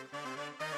Música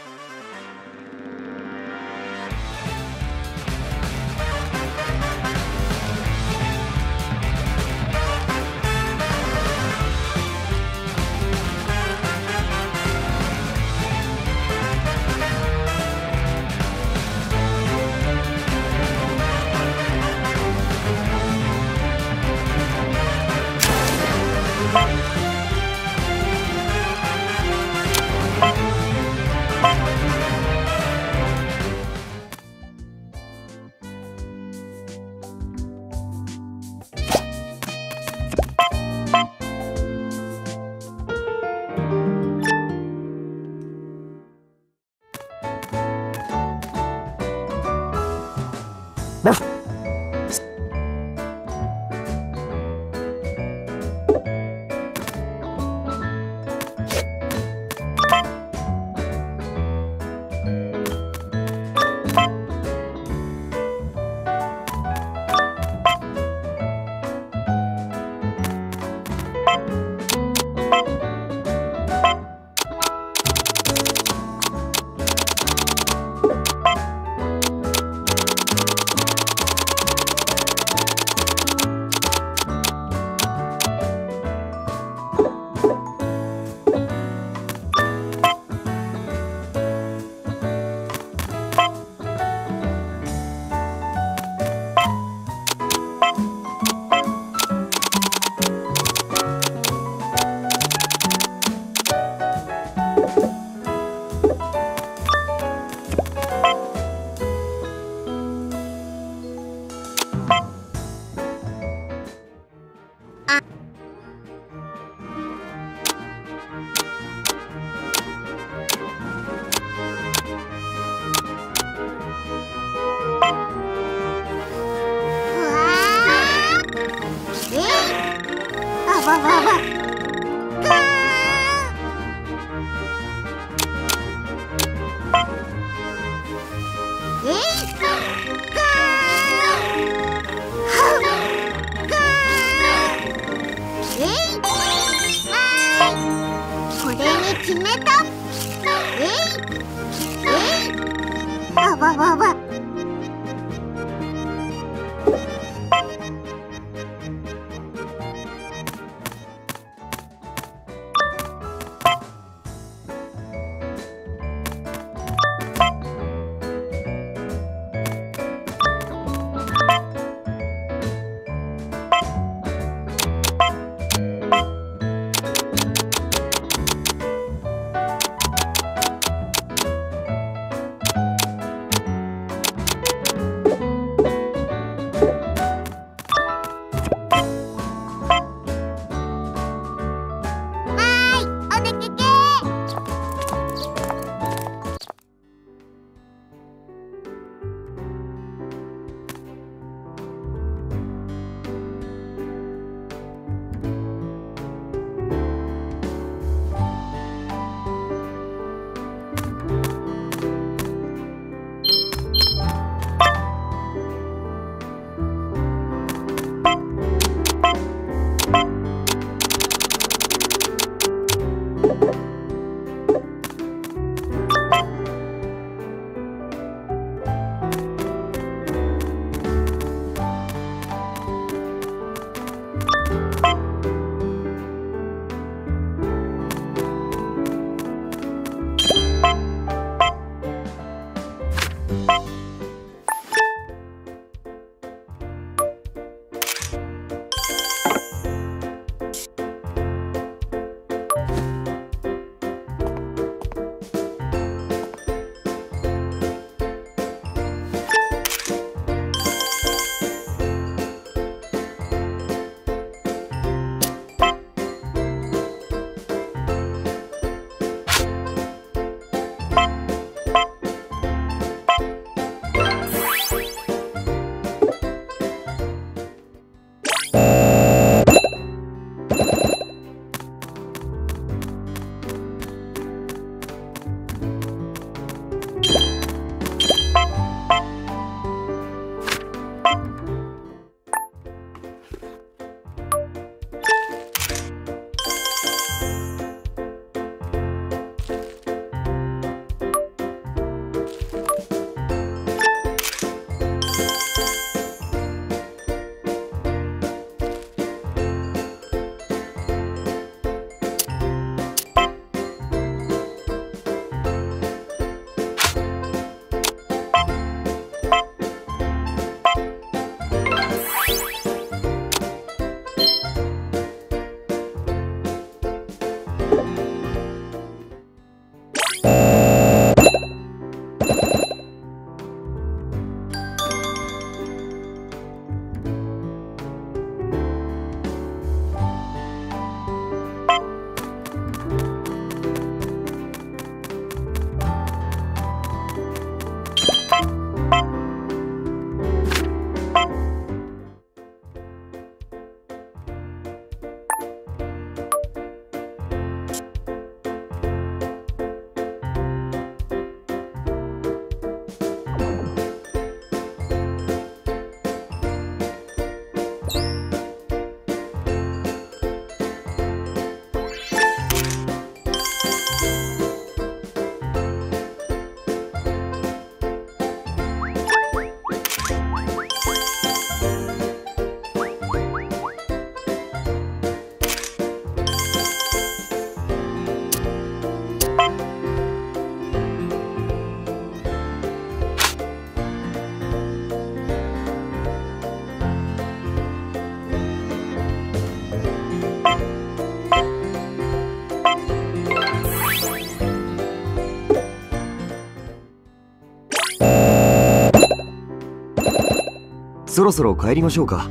そろそろ帰りましょうか。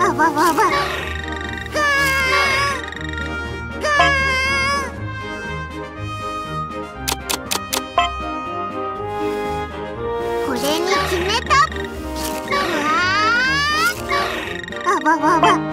あわわわ。ガーガーこれに決めた。わー。あわわわ。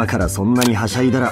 今からそんなにはしゃいだら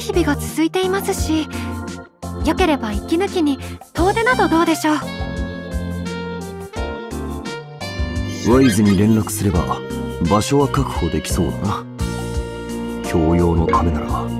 日々が続いていますしよければ息抜きに遠出などどうでしょう。ワイズに連絡すれば場所は確保できそうだな。教養のためなら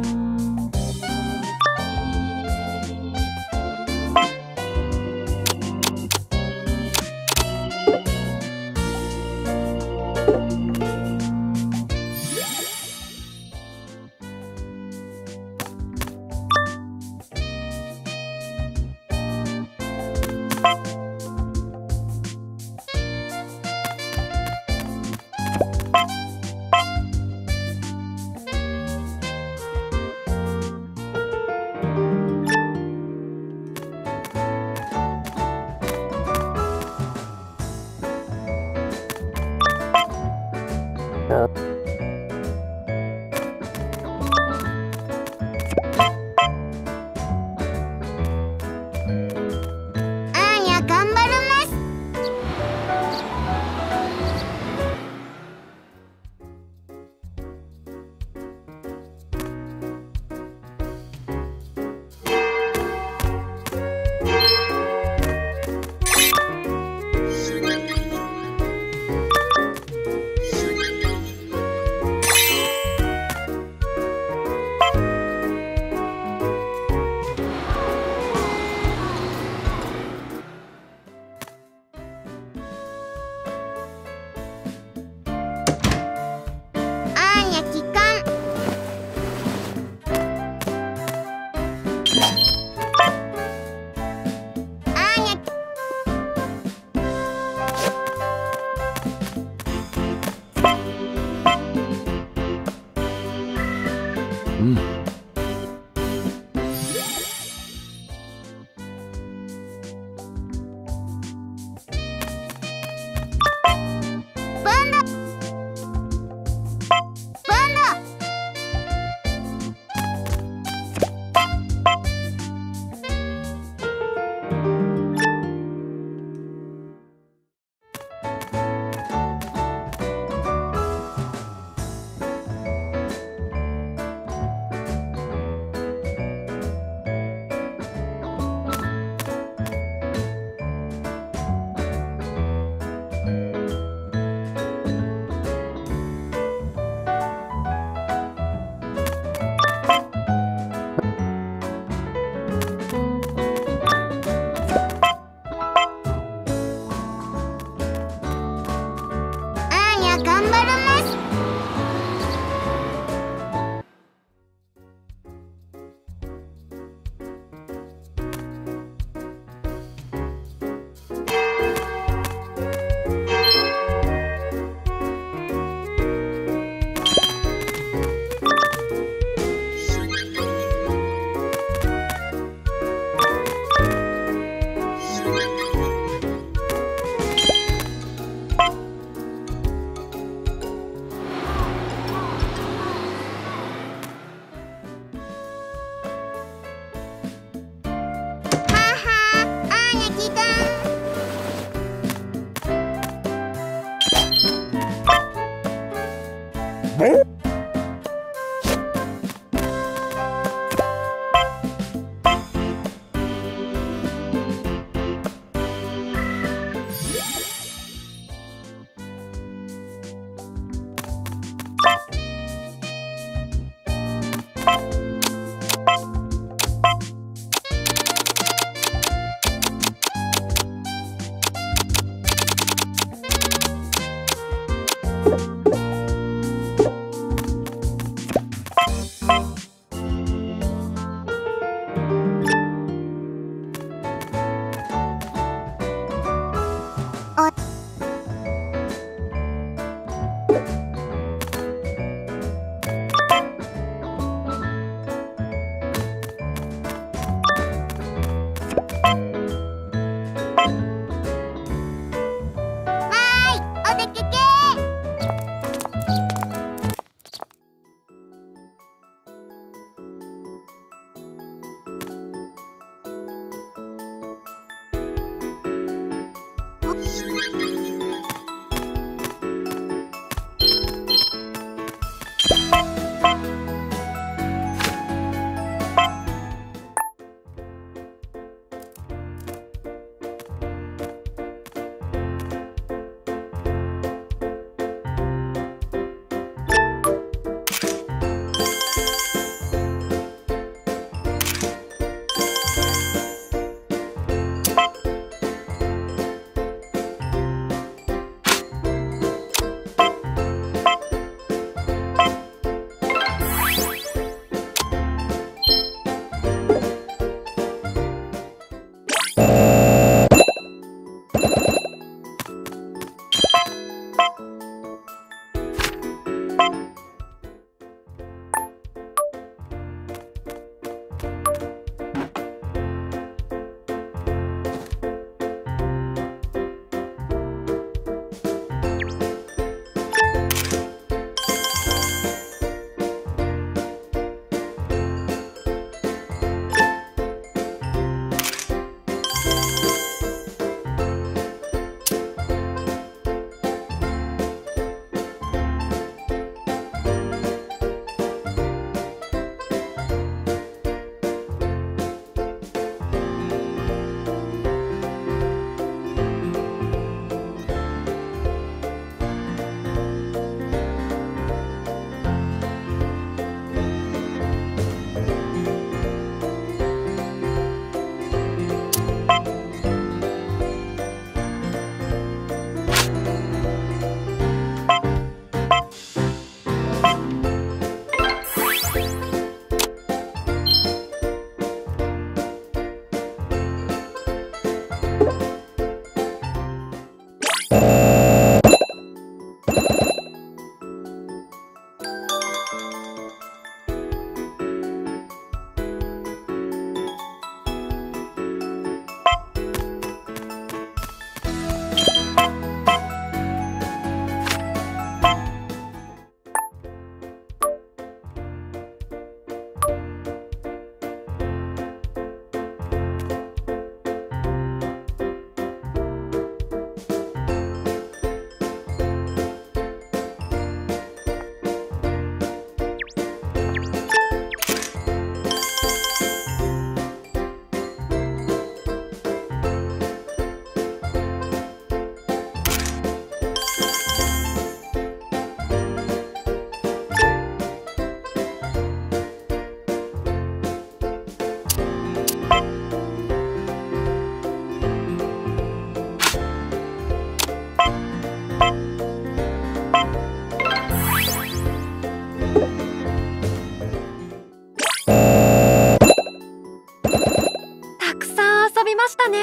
たくさん遊びましたね。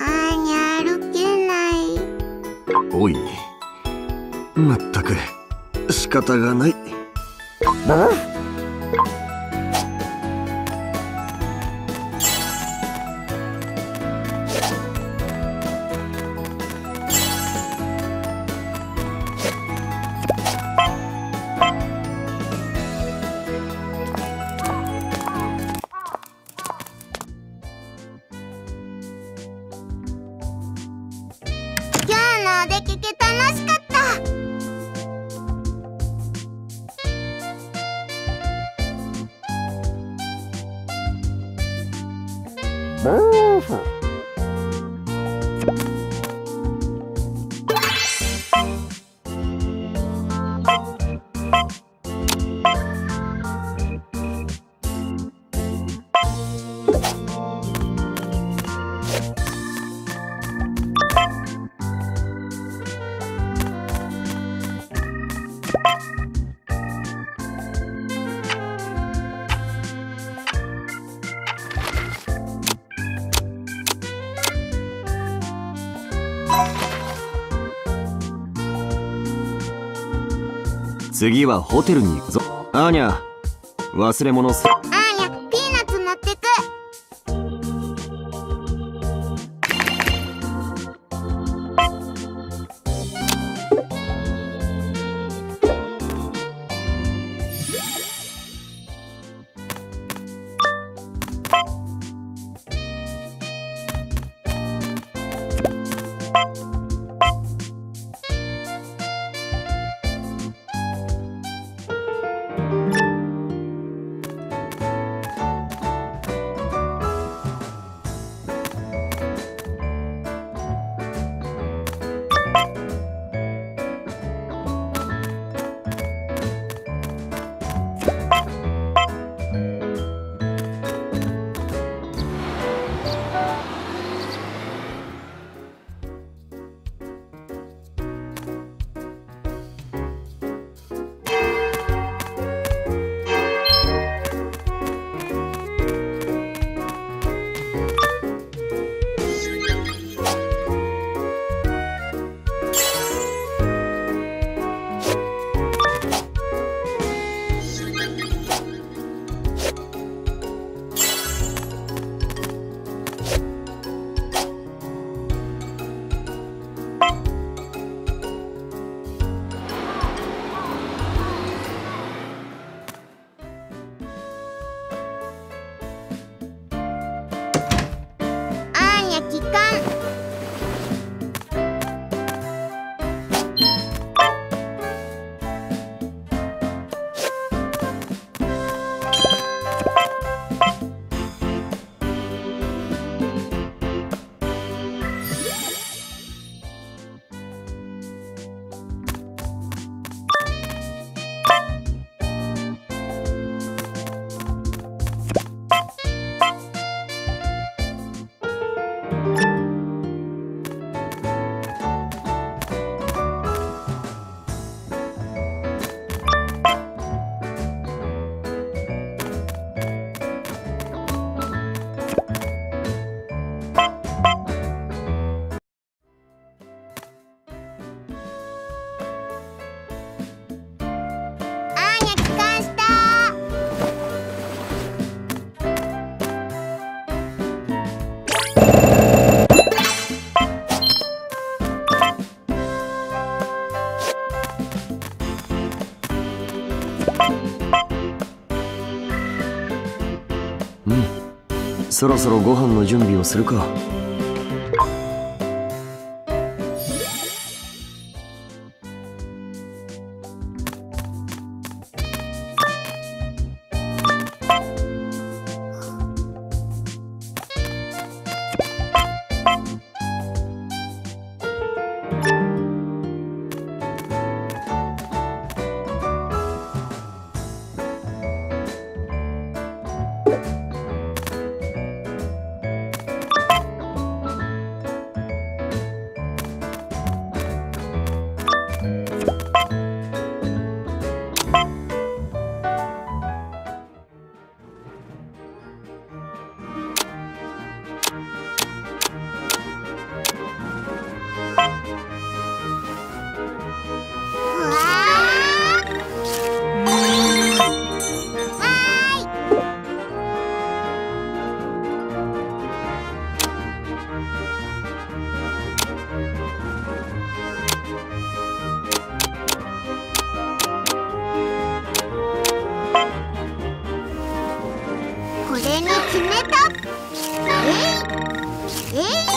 あーに歩けない。おい。まったく仕方がない。次はホテルに行くぞ。アーニャ忘れ物すそろそろご飯の準備をするか。えいえ？い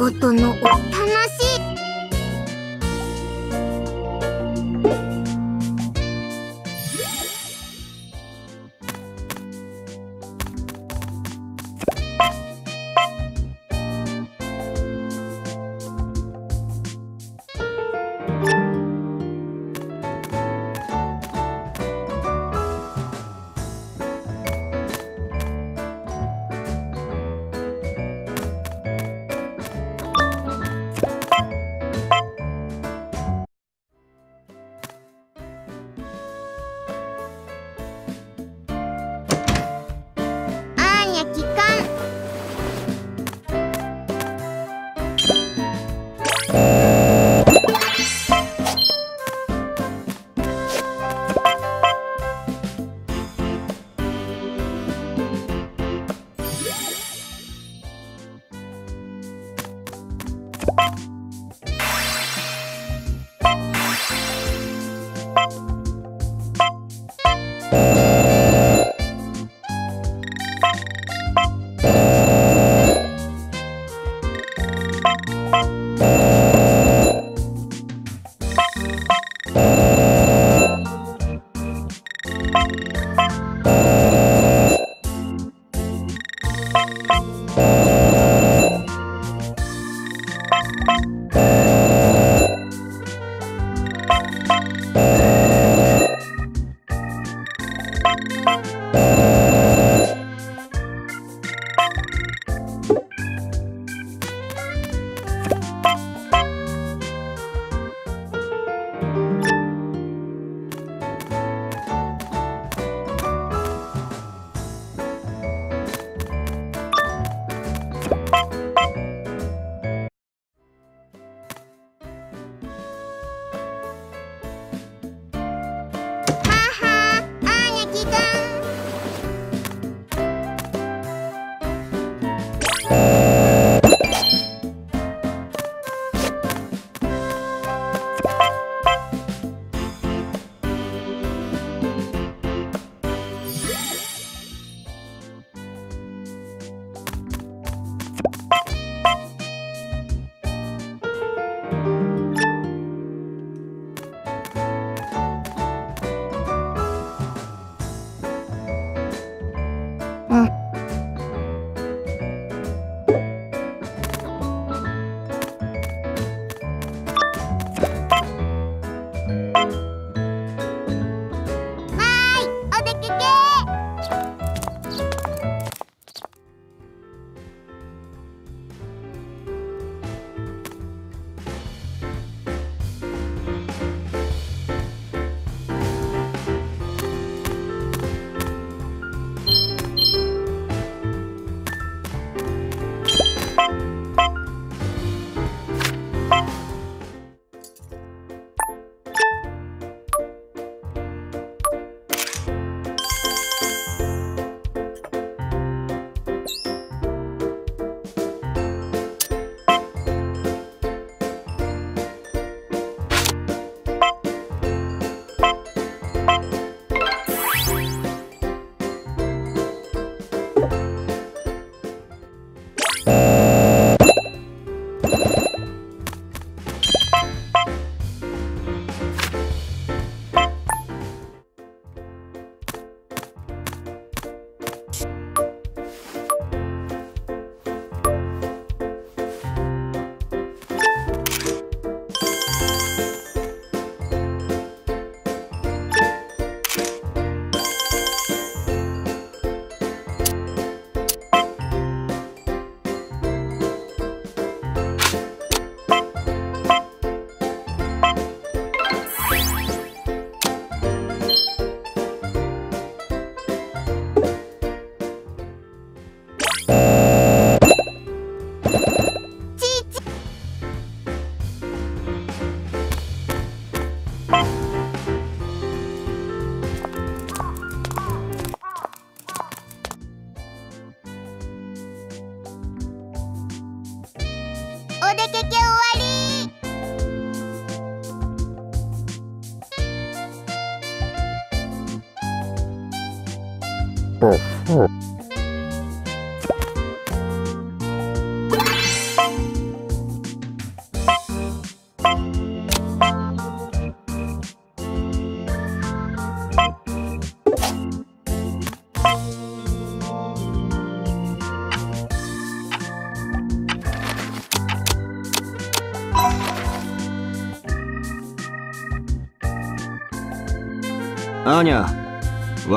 事のお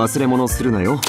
忘れ物するなよ。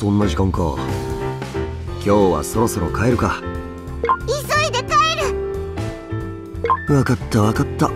そんな時間か。今日はそろそろ帰るか。急いで帰る。わかったわかった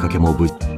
出かけもぶっ